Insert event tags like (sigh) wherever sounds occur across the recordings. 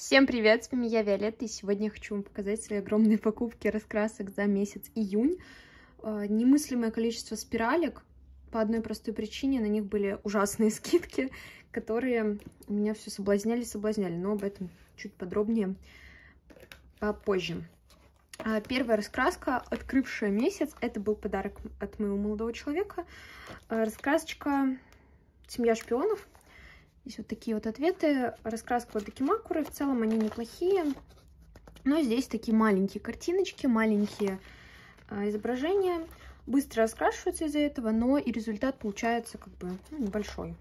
Всем привет, с вами я Виолетта, и сегодня хочу вам показать свои огромные покупки раскрасок за месяц июнь. А, немыслимое количество спиралек, по одной простой причине, на них были ужасные (laughs) скидки, которые меня все соблазняли, соблазняли, но об этом чуть подробнее попозже. А, первая раскраска, открывшая месяц, это был подарок от моего молодого человека. А, раскрасочка «Семья шпионов». Здесь вот такие вот ответы. Раскраска вот такие макуры. В целом они неплохие. Но здесь такие маленькие картиночки, маленькие а, изображения. Быстро раскрашиваются из-за этого, но и результат получается как бы ну, небольшой.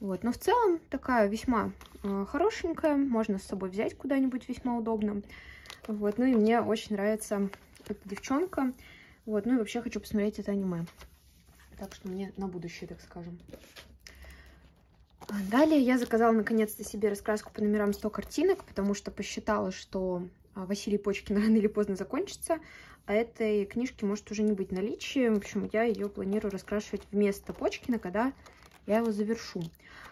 Вот, но в целом такая весьма э, хорошенькая, можно с собой взять куда-нибудь весьма удобно. Вот, ну и мне очень нравится эта девчонка. Вот, ну и вообще хочу посмотреть это аниме. Так что мне на будущее, так скажем. А далее я заказала наконец-то себе раскраску по номерам 100 картинок, потому что посчитала, что а, Василий Почкин (laughs) рано или поздно закончится, а этой книжки может уже не быть в наличии. В общем, я ее планирую раскрашивать вместо Почкина, когда я его завершу.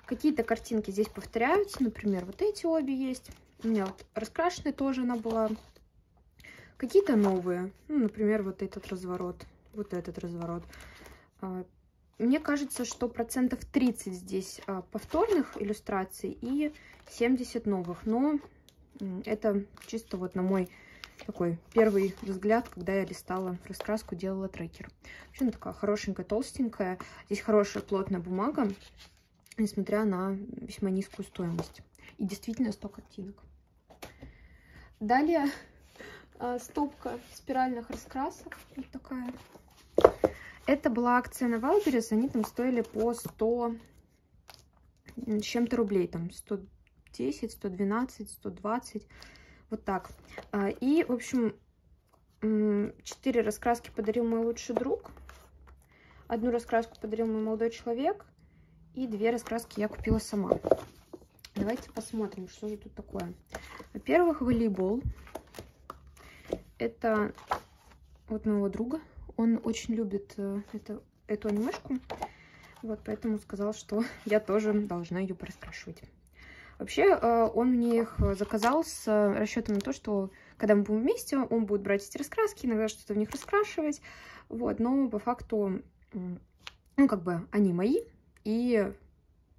Какие-то картинки здесь повторяются, например, вот эти обе есть. У меня вот раскрашенная тоже она была. Какие-то новые, ну, например, вот этот разворот, вот этот разворот. Мне кажется, что процентов 30 здесь а, повторных иллюстраций и 70 новых, но это чисто вот на мой такой первый взгляд, когда я листала раскраску, делала трекер. Вообще она такая хорошенькая, толстенькая. Здесь хорошая плотная бумага, несмотря на весьма низкую стоимость. И действительно 100 картинок. Далее а, стопка спиральных раскрасок. Вот такая. Это была акция на Wildberries. Они там стоили по 100 с чем-то рублей. Там 110, 112, 120. Вот так. А, и, в общем, четыре раскраски подарил мой лучший друг. Одну раскраску подарил мой молодой человек. И две раскраски я купила сама. Давайте посмотрим, что же тут такое. Во-первых, волейбол. Это вот моего друга. Он очень любит э, это, эту анимешку. Вот, поэтому сказал, что (laughs) я тоже должна ее пораскрашивать. Вообще, э, он мне их заказал с расчетом на то, что когда мы будем вместе, он будет брать эти раскраски, иногда что-то в них раскрашивать. Вот, но по факту, ну, как бы, они мои, и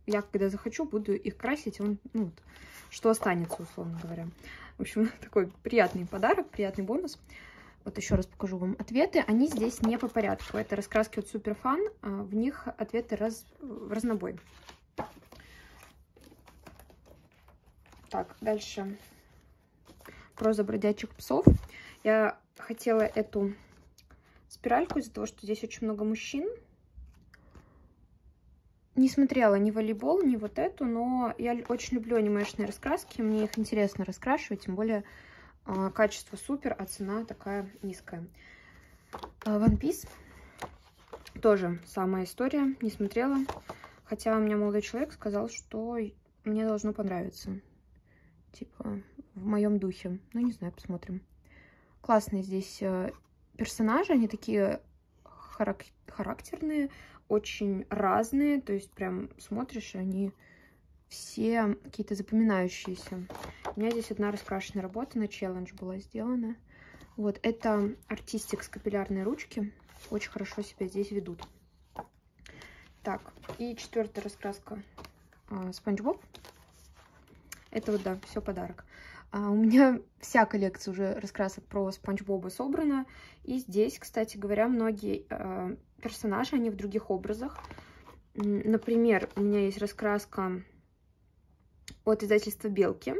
я, когда захочу, буду их красить, он, ну, что останется, условно говоря. В общем, (laughs) такой приятный подарок, приятный бонус. Вот еще раз покажу вам ответы. Они здесь не по порядку. Это раскраски от Суперфан. В них ответы раз, разнобой. Так, дальше. Проза бродячих псов. Я хотела эту спиральку из-за того, что здесь очень много мужчин не смотрела ни волейбол, ни вот эту, но я очень люблю анимешные раскраски, мне их интересно раскрашивать, тем более качество супер, а цена такая низкая. А, One Piece тоже самая история, не смотрела, хотя у меня молодой человек сказал, что мне должно понравиться, типа в моем духе, ну не знаю, посмотрим. Классные здесь э, персонажи, они такие харак характерные, очень разные, то есть прям смотришь, они все какие-то запоминающиеся. У меня здесь одна раскрашенная работа на челлендж была сделана. Вот, это артистик с капиллярной ручки. Очень хорошо себя здесь ведут. Так, и четвертая раскраска Спанч Боб. Это вот, да, все подарок. А у меня вся коллекция уже раскрасок про Спанч Боба собрана. И здесь, кстати говоря, многие э, персонажи, они в других образах. Например, у меня есть раскраска от издательства Белки.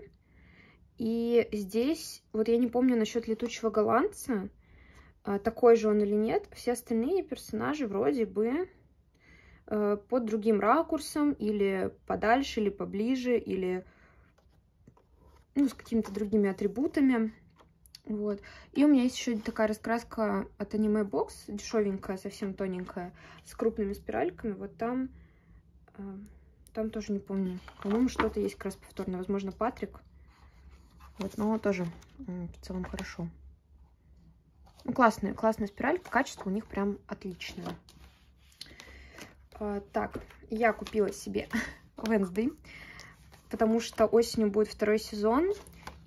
И здесь, вот я не помню насчет летучего голландца, э, такой же он или нет. Все остальные персонажи вроде бы э, под другим ракурсом, или подальше, или поближе, или ну, с какими-то другими атрибутами. Вот. И у меня есть еще такая раскраска от Anime Box, дешевенькая, совсем тоненькая, с крупными спиральками. Вот там, э, там тоже не помню. По-моему, что-то есть как раз повторное. Возможно, Патрик. Вот, но тоже в целом хорошо. Ну, классная, классная спиралька. Качество у них прям отличное. А, так, я купила себе (laughs) Wednesday потому что осенью будет второй сезон,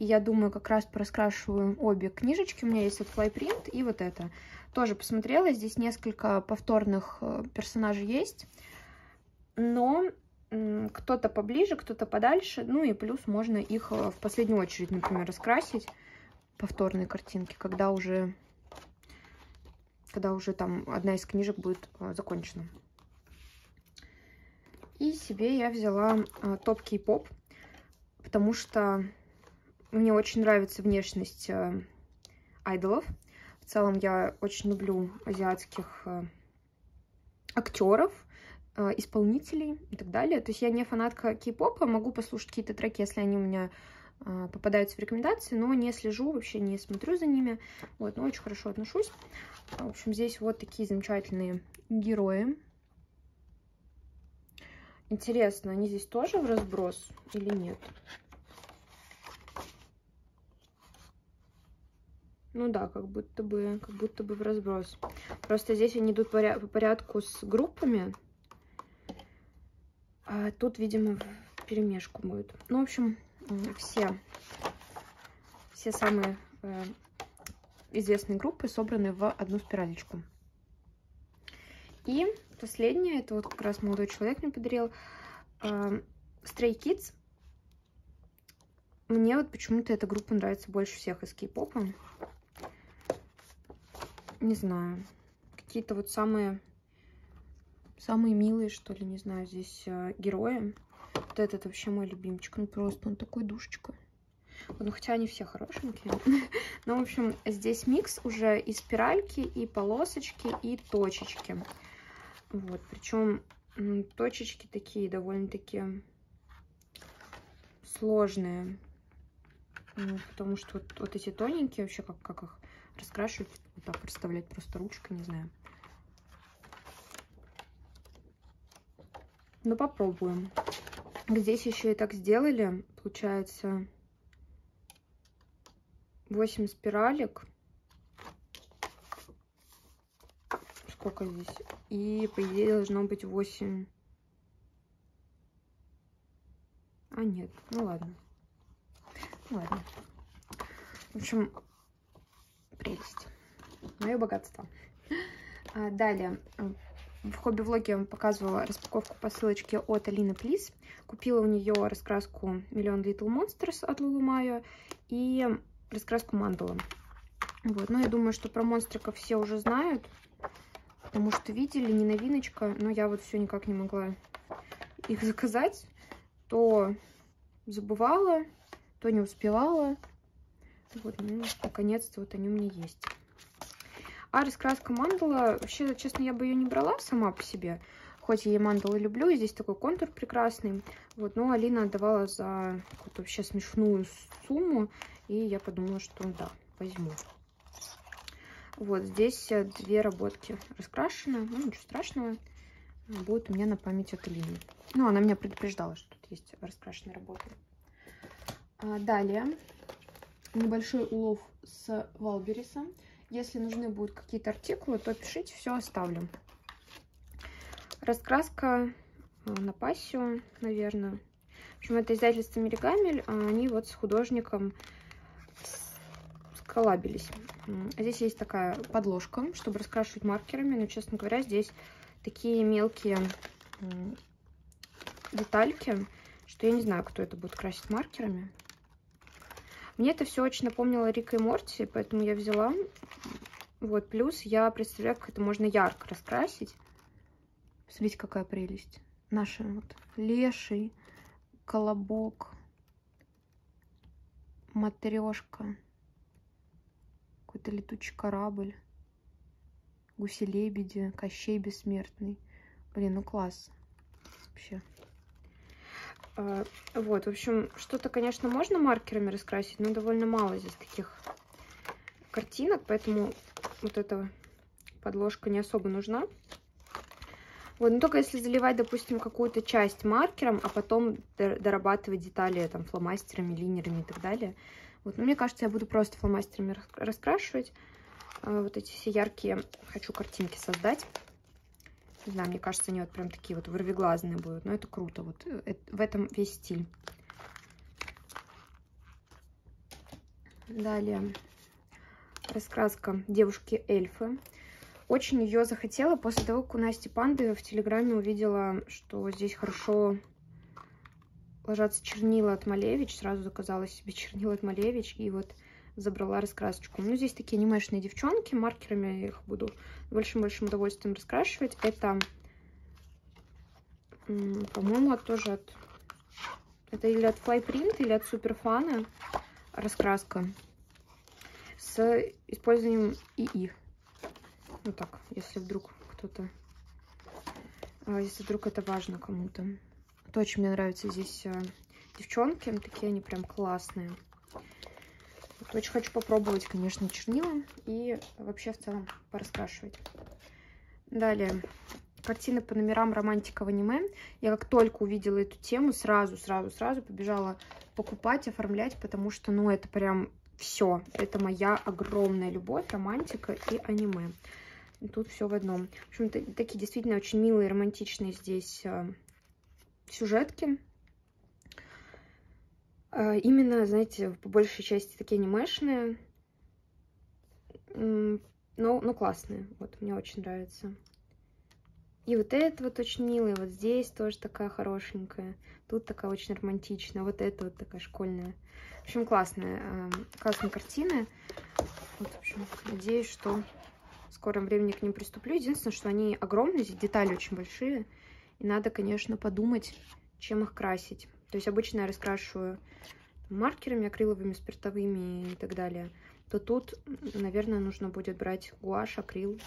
и я думаю, как раз пораскрашиваю обе книжечки. У меня есть вот флайпринт и вот это. Тоже посмотрела, здесь несколько повторных э, персонажей есть, но кто-то поближе, кто-то подальше, ну и плюс можно их э, в последнюю очередь, например, раскрасить, повторные картинки, когда уже, когда уже там одна из книжек будет э, закончена. И себе я взяла топ кей-поп, потому что мне очень нравится внешность айдолов. В целом я очень люблю азиатских э, актеров, э, исполнителей и так далее. То есть я не фанатка кей-попа, могу послушать какие-то треки, если они у меня э, попадаются в рекомендации, но не слежу, вообще не смотрю за ними. Вот, но очень хорошо отношусь. В общем, здесь вот такие замечательные герои. Интересно, они здесь тоже в разброс или нет? Ну да, как будто бы, как будто бы в разброс. Просто здесь они идут по порядку с группами. А тут, видимо, перемешку будет. Ну, в общем, все, все самые э, известные группы собраны в одну спиралечку. И последнее, это вот как раз молодой человек мне подарил, э, Stray Kids. Мне вот почему-то эта группа нравится больше всех из кей-попа не знаю, какие-то вот самые, самые милые, что ли, не знаю, здесь э, герои. Вот этот вообще мой любимчик, ну просто он такой душечка. Ну, хотя они все хорошенькие. (laughs) ну, в общем, здесь микс уже и спиральки, и полосочки, и точечки. Вот, причем точечки такие довольно-таки сложные. Ну, потому что вот, вот эти тоненькие, вообще как, как их раскрашивать, вот так представлять просто ручкой, не знаю. Ну, попробуем. Здесь еще и так сделали, получается, 8 спиралек. Сколько здесь? И, по идее, должно быть 8... А, нет, ну ладно. Ладно. В общем, прелесть. Мое богатство. А, далее. В хобби-влоге я вам показывала распаковку посылочки от Алины Плиз. Купила у нее раскраску Миллион Little Monsters от Лулумая и раскраску Мандала. Вот. Ну, я думаю, что про монстриков все уже знают, потому что видели, не новиночка, но я вот все никак не могла их заказать. То забывала, то не успевала. Вот, ну, наконец-то вот они у меня есть. А раскраска мандала, вообще, честно, я бы ее не брала сама по себе. Хоть я и мандалы люблю, здесь такой контур прекрасный. Вот, но Алина отдавала за какую-то вообще смешную сумму. И я подумала, что да, возьму. Вот, здесь э, две работки раскрашены. Ну, ничего страшного. Будет у меня на память от Алины. Ну, она меня предупреждала, что тут есть раскрашенные работы. А, далее небольшой улов с Валбериса. Если нужны будут какие-то артикулы, то пишите, все оставлю. Раскраска э, на пассию, наверное. В общем, это издательство Меригамель. А они вот с художником сколабились. Здесь есть такая подложка, чтобы раскрашивать маркерами. Но, честно говоря, здесь такие мелкие детальки, что я не знаю, кто это будет красить маркерами. Мне это все очень напомнило Рика и Морти, поэтому я взяла. Вот, плюс я представляю, как это можно ярко раскрасить. Смотрите, какая прелесть. Наши вот леший, колобок, матрешка, какой-то летучий корабль, гуси-лебеди, Кощей бессмертный. Блин, ну класс. Вообще. А, вот, в общем, что-то, конечно, можно маркерами раскрасить, но довольно мало здесь таких картинок, поэтому вот эта подложка не особо нужна. Вот, но только если заливать, допустим, какую-то часть маркером, а потом дорабатывать детали там фломастерами, линерами и так далее. Вот, но мне кажется, я буду просто фломастерами раскрашивать. А, вот эти все яркие хочу картинки создать. Не знаю, мне кажется, они вот прям такие вот вырвиглазные будут. Но это круто. Вот это, в этом весь стиль. Далее. Раскраска девушки-эльфы. Очень ее захотела после того, как у Насти Панды в Телеграме увидела, что здесь хорошо ложатся чернила от Малевич. Сразу заказала себе чернила от Малевич. И вот забрала раскрасочку. Ну, здесь такие анимешные девчонки. Маркерами я их буду большим-большим удовольствием раскрашивать. Это, по-моему, тоже от... Это или от Flyprint, или от Суперфана раскраска с использованием ИИ. Ну так, если вдруг кто-то... А, если вдруг это важно кому-то. То очень мне нравятся здесь а, девчонки. Такие они прям классные. Очень хочу попробовать, конечно, чернила. И вообще в целом пораскрашивать. Далее. Картины по номерам романтика в аниме. Я как только увидела эту тему, сразу, сразу, сразу побежала покупать, оформлять, потому что, ну, это прям все. Это моя огромная любовь, романтика и аниме. Тут все в одном. В общем, такие действительно очень милые, романтичные здесь э, сюжетки. Э, именно, знаете, по большей части такие анимешные. Но, но классные. Вот, мне очень нравится. И вот это вот очень милая, вот здесь тоже такая хорошенькая. Тут такая очень романтичная, вот это вот такая школьная. В общем, классная, э, классные картины. Вот, в общем, надеюсь, что в скором времени к ним приступлю. Единственное, что они огромные, детали очень большие. И надо, конечно, подумать, чем их красить. То есть обычно я раскрашиваю маркерами, акриловыми, спиртовыми и так далее. То тут, наверное, нужно будет брать гуашь, акрил.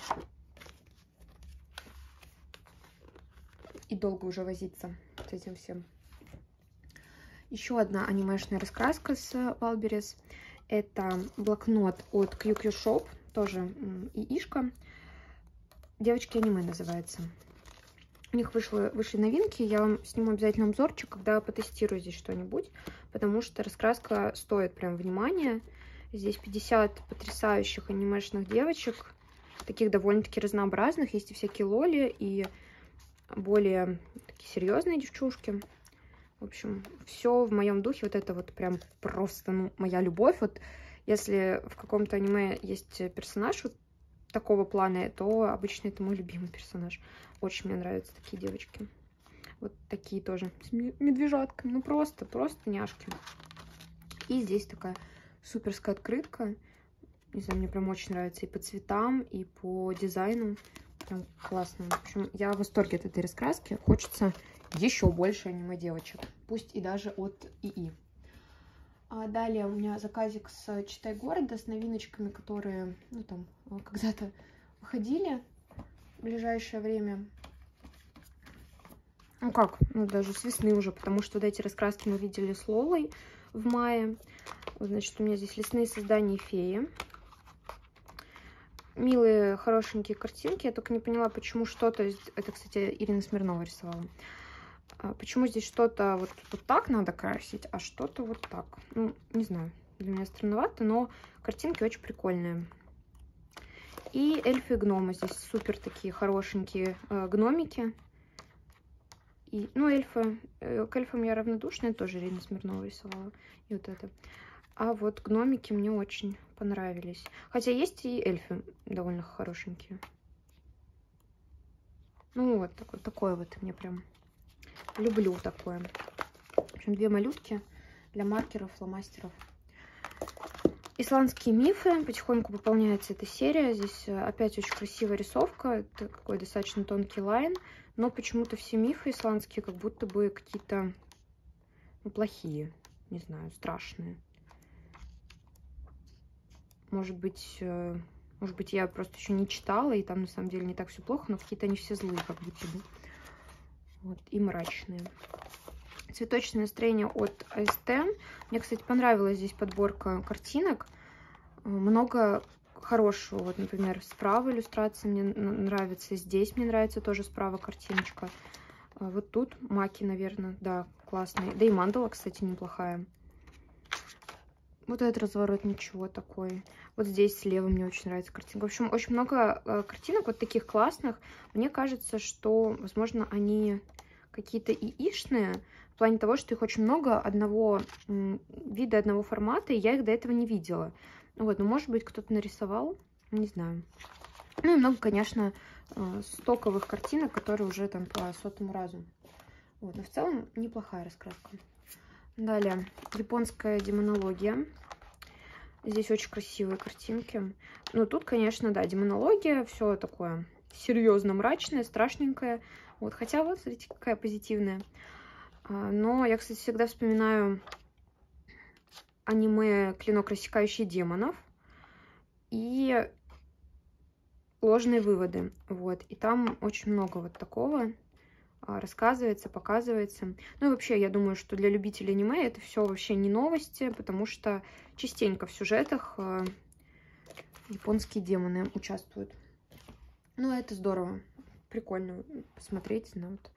И долго уже возиться с этим всем. Еще одна анимешная раскраска с Wildberries. Это блокнот от QQ Shop тоже ИИшка. Девочки аниме называется. У них вышло, вышли новинки, я вам сниму обязательно обзорчик, когда потестирую здесь что-нибудь, потому что раскраска стоит прям внимания. Здесь 50 потрясающих анимешных девочек, таких довольно-таки разнообразных. Есть и всякие лоли, и более такие серьезные девчушки. В общем, все в моем духе. Вот это вот прям просто, ну, моя любовь. Вот если в каком-то аниме есть персонаж вот такого плана, то обычно это мой любимый персонаж. Очень мне нравятся такие девочки. Вот такие тоже с медвежатками. Ну просто, просто няшки. И здесь такая суперская открытка. Не знаю, мне прям очень нравится и по цветам, и по дизайну. Прям классно. В общем, я в восторге от этой раскраски. Хочется еще больше аниме девочек. Пусть и даже от ИИ. А далее у меня заказик с Читай города с новиночками, которые, ну, там, когда-то выходили в ближайшее время. Ну как, ну даже с весны уже, потому что вот эти раскраски мы видели с Лолой в мае. Значит, у меня здесь лесные создания феи. Милые, хорошенькие картинки. Я только не поняла, почему что-то... Это, кстати, Ирина Смирнова рисовала. А почему здесь что-то вот, вот так надо красить, а что-то вот так? Ну, не знаю, для меня странновато, но картинки очень прикольные. И эльфы и гномы. Здесь супер такие хорошенькие э, гномики. И, ну, эльфы. Э, к эльфам я равнодушная, тоже Ирина Смирнова рисовала. И вот это. А вот гномики мне очень понравились. Хотя есть и эльфы довольно хорошенькие. Ну, вот, так, вот такое вот мне прям Люблю такое. В общем, две малютки для маркеров, фломастеров. Исландские мифы. Потихоньку пополняется эта серия. Здесь э, опять очень красивая рисовка. Это какой достаточно тонкий лайн. Но почему-то все мифы исландские как будто бы какие-то ну, плохие. Не знаю, страшные. Может быть, э, может быть, я просто еще не читала, и там на самом деле не так все плохо, но какие-то они все злые, как будто бы. Вот, и мрачные. Цветочное настроение от АСТ. Мне, кстати, понравилась здесь подборка картинок. Много хорошего. Вот, например, справа иллюстрация мне нравится. Здесь мне нравится тоже справа картиночка. А вот тут маки, наверное, да, классные. Да и мандала, кстати, неплохая. Вот этот разворот ничего такой. Вот здесь слева мне очень нравится картинка. В общем, очень много э, картинок вот таких классных. Мне кажется, что, возможно, они какие-то ИИшные, плане того, что их очень много одного вида, одного формата, и я их до этого не видела. Вот, ну, может быть, кто-то нарисовал, не знаю. Ну, и много, конечно, э, стоковых картинок, которые уже там по сотому разу. Вот, но в целом неплохая раскраска. Далее, японская демонология. Здесь очень красивые картинки. Ну, тут, конечно, да, демонология, все такое серьезно мрачное, страшненькое. Вот, хотя вот, смотрите, какая позитивная. А, но я, кстати, всегда вспоминаю аниме «Клинок, рассекающий демонов» и ложные выводы. Вот, и там очень много вот такого а, рассказывается, показывается. Ну и вообще, я думаю, что для любителей аниме это все вообще не новости, потому что частенько в сюжетах а, японские демоны участвуют. Ну, это здорово. Прикольно посмотреть на вот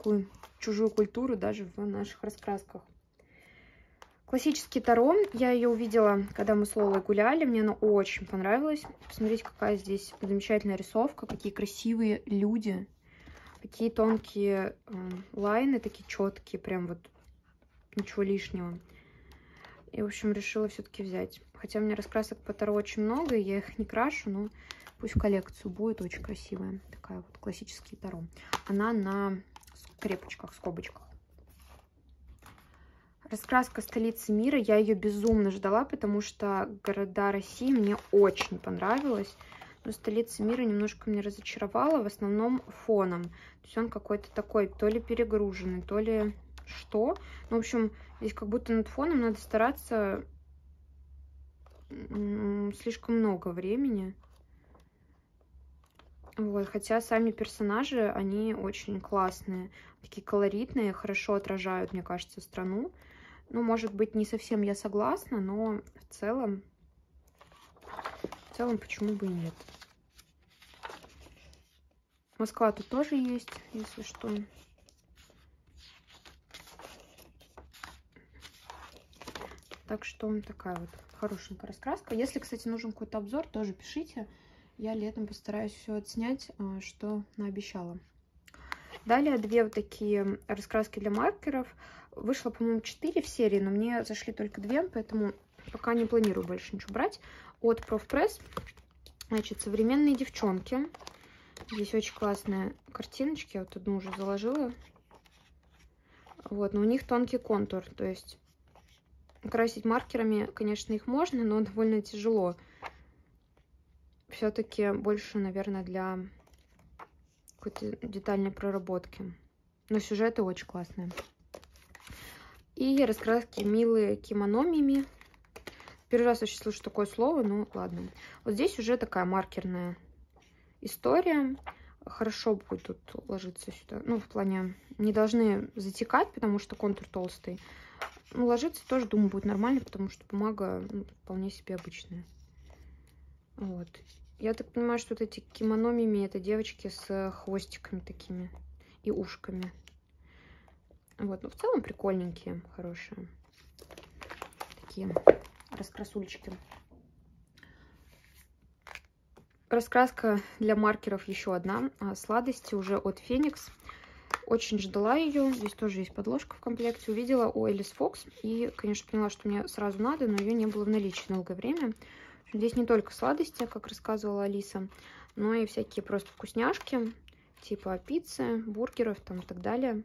такую чужую культуру даже в наших раскрасках. Классический Таро. Я ее увидела, когда мы с Лолой гуляли. Мне она очень понравилась. Посмотрите, какая здесь замечательная рисовка. Какие красивые люди. Какие тонкие э, лайны, такие четкие. Прям вот ничего лишнего. И, в общем, решила все-таки взять. Хотя у меня раскрасок по Таро очень много, я их не крашу, но пусть в коллекцию будет. Очень красивая. Такая вот классический Таро. Она на крепочках, скобочках. Раскраска столицы мира, я ее безумно ждала, потому что города России мне очень понравилась. Но столица мира немножко меня разочаровала, в основном фоном. То есть он какой-то такой, то ли перегруженный, то ли что. Ну, в общем, здесь как будто над фоном надо стараться слишком много времени. Вот, хотя сами персонажи, они очень классные, такие колоритные, хорошо отражают, мне кажется, страну. Ну, может быть, не совсем я согласна, но в целом, в целом, почему бы и нет. Москва тут тоже есть, если что. Так что такая вот хорошенькая раскраска. Если, кстати, нужен какой-то обзор, тоже пишите. Я летом постараюсь все отснять, а, что наобещала. Далее две вот такие раскраски для маркеров. Вышло, по-моему, 4 в серии, но мне зашли только две, поэтому пока не планирую больше ничего брать. От Профпресс. Значит, современные девчонки. Здесь очень классные картиночки. Я вот одну уже заложила. Вот, но у них тонкий контур. То есть красить маркерами, конечно, их можно, но довольно тяжело все-таки больше, наверное, для какой-то детальной проработки. Но сюжеты очень классные. И раскраски милые кимономими. Первый раз вообще слышу такое слово, ну ладно. Вот здесь уже такая маркерная история. Хорошо будет ложиться сюда. Ну, в плане, не должны затекать, потому что контур толстый. Ну, ложиться тоже, думаю, будет нормально, потому что бумага ну, вполне себе обычная. Вот. Я так понимаю, что вот эти кимоно мими это девочки с хвостиками такими и ушками. Вот, ну в целом прикольненькие, хорошие. Такие раскрасульчики. Раскраска для маркеров еще одна. А, сладости уже от Феникс. Очень ждала ее. Здесь тоже есть подложка в комплекте. Увидела у Элис Фокс. И, конечно, поняла, что мне сразу надо, но ее не было в наличии долгое время. Здесь не только сладости, как рассказывала Алиса, но и всякие просто вкусняшки, типа пиццы, бургеров там и так далее.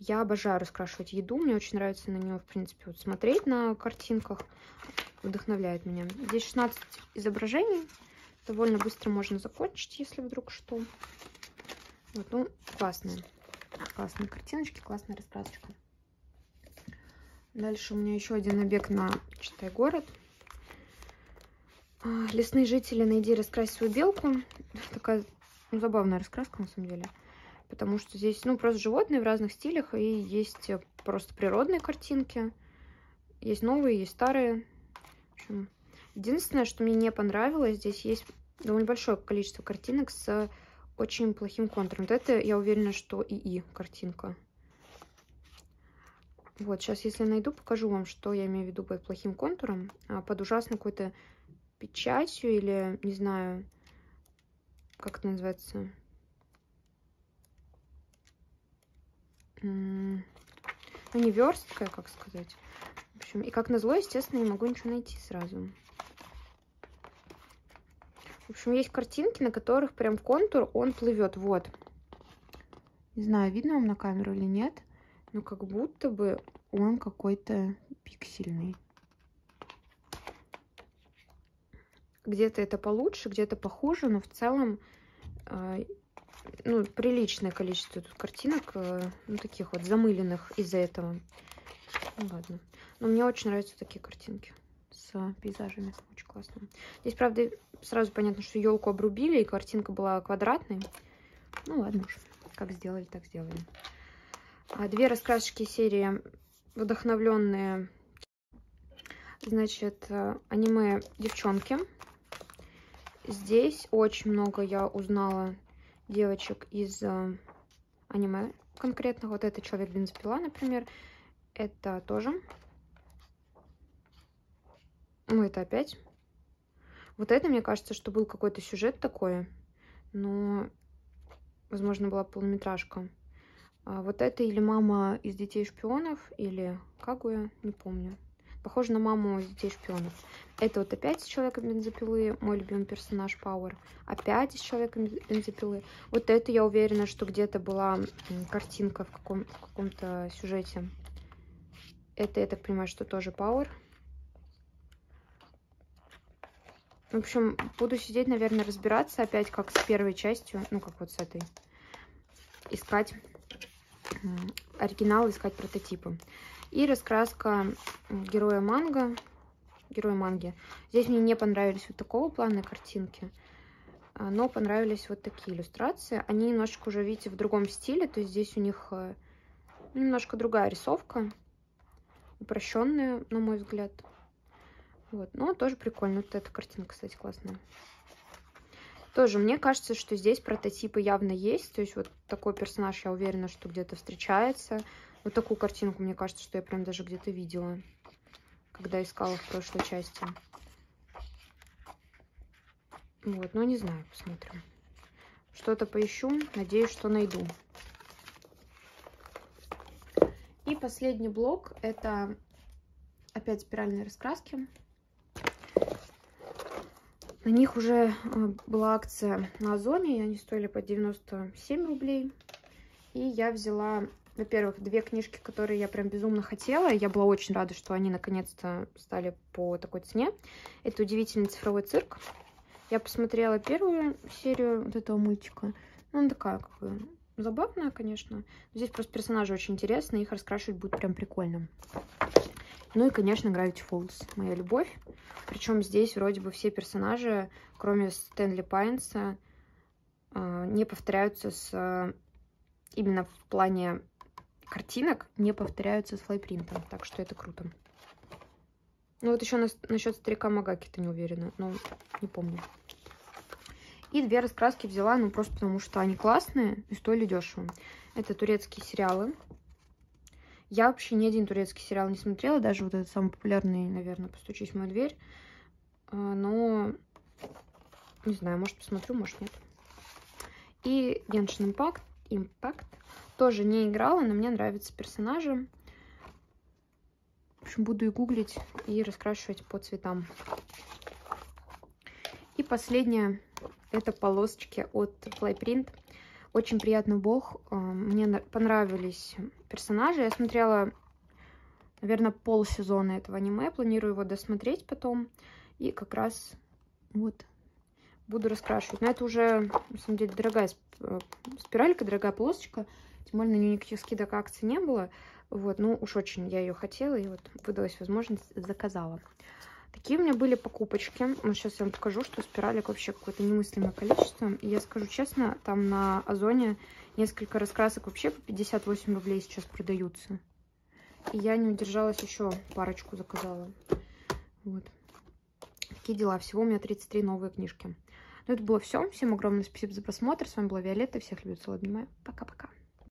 Я обожаю раскрашивать еду, мне очень нравится на нее, в принципе, вот смотреть на картинках, вдохновляет меня. Здесь 16 изображений, довольно быстро можно закончить, если вдруг что. Вот, ну, классные, классные картиночки, классная раскрасочка. Дальше у меня еще один набег на Читай город. А, лесные жители, найди, раскрась свою белку. Такая ну, забавная раскраска, на самом деле. Потому что здесь, ну, просто животные в разных стилях. И есть просто природные картинки. Есть новые, есть старые. В общем, единственное, что мне не понравилось, здесь есть довольно большое количество картинок с очень плохим контуром. Вот это, я уверена, что ИИ картинка. Вот, сейчас, если найду, покажу вам, что я имею в виду под плохим контуром. А, под ужасной какой-то печатью или, не знаю, как это называется. Ну, не версткая, как сказать. В общем, и как назло, естественно, не могу ничего найти сразу. В общем, есть картинки, на которых прям контур, он плывет. Вот. Не знаю, видно вам на камеру или нет, но как будто бы он какой-то пиксельный. Где-то это получше, где-то похуже, но в целом э, ну, приличное количество тут картинок, э, ну, таких вот замыленных из-за этого. Ну, ладно. Но мне очень нравятся такие картинки с пейзажами. Очень классно. Здесь, правда, сразу понятно, что елку обрубили, и картинка была квадратной. Ну, ладно уж. Как сделали, так сделали. А две раскрасочки серии вдохновленные, значит, э, аниме «Девчонки». Здесь очень много я узнала девочек из э, аниме конкретно. Вот это «Человек-бензопила», например. Это тоже. Ну, это опять. Вот это, мне кажется, что был какой-то сюжет такой. Но, возможно, была полнометражка. А вот это или мама из детей шпионов, или Кагуя, не помню. Похоже на маму детей шпионов. Это вот опять из человека бензопилы, мой любимый персонаж Пауэр. Опять из человека бензопилы. Вот это я уверена, что где-то была картинка в, каком, каком-то сюжете. Это, я так понимаю, что тоже Пауэр. В общем, буду сидеть, наверное, разбираться опять, как с первой частью, ну, как вот с этой. Искать оригинал, искать прототипы. И раскраска героя манго, героя манги. Здесь мне не понравились вот такого плана картинки, а, но понравились вот такие иллюстрации. Они немножечко уже, видите, в другом стиле, то есть здесь у них э, немножко другая рисовка, упрощенная, на мой взгляд. Вот, но тоже прикольно. Вот эта картинка, кстати, классная. Тоже мне кажется, что здесь прототипы явно есть. То есть вот такой персонаж, я уверена, что где-то встречается. Вот такую картинку, мне кажется, что я прям даже где-то видела, когда искала в прошлой части. Вот, но не знаю, посмотрим. Что-то поищу, надеюсь, что найду. И последний блок, это опять спиральные раскраски. На них уже э, была акция на Озоне, и они стоили по 97 рублей. И я взяла во-первых, две книжки, которые я прям безумно хотела. Я была очень рада, что они наконец-то стали по такой цене. Это «Удивительный цифровой цирк». Я посмотрела первую серию вот этого мультика. Ну, она такая, как бы, забавная, конечно. Здесь просто персонажи очень интересные, их раскрашивать будет прям прикольно. Ну и, конечно, Gravity Falls, моя любовь. Причем здесь вроде бы все персонажи, кроме Стэнли Пайнса, а, не повторяются с именно в плане картинок не повторяются с флайпринтом, так что это круто. Ну вот еще на, насчет старика Магаки-то не уверена, но не помню. И две раскраски взяла, ну просто потому что они классные и стоили дешево. Это турецкие сериалы. Я вообще ни один турецкий сериал не смотрела, даже вот этот самый популярный, наверное, «Постучись в мою дверь». А, но, не знаю, может посмотрю, может нет. И Genshin Impact, Impact тоже не играла, но мне нравятся персонажи. В общем, буду и гуглить, и раскрашивать по цветам. И последнее, это полосочки от Flyprint. Очень приятный бог. А, мне понравились персонажи. Я смотрела, наверное, полсезона этого аниме. Планирую его досмотреть потом. И как раз вот буду раскрашивать. Но это уже, на самом деле, дорогая э, спиралька, дорогая полосочка. Тем более на нее никаких скидок акций не было. Вот, ну уж очень я ее хотела, и вот выдалась возможность, заказала. Такие у меня были покупочки. Вот сейчас я вам покажу, что спиралек вообще какое-то немыслимое количество. И я скажу честно, там на Озоне несколько раскрасок вообще по 58 рублей сейчас продаются. И я не удержалась, еще парочку заказала. Вот. Такие дела. Всего у меня 33 новые книжки. Ну, это было все. Всем огромное спасибо за просмотр. С вами была Виолетта. Всех люблю, целую, обнимаю. Пока-пока.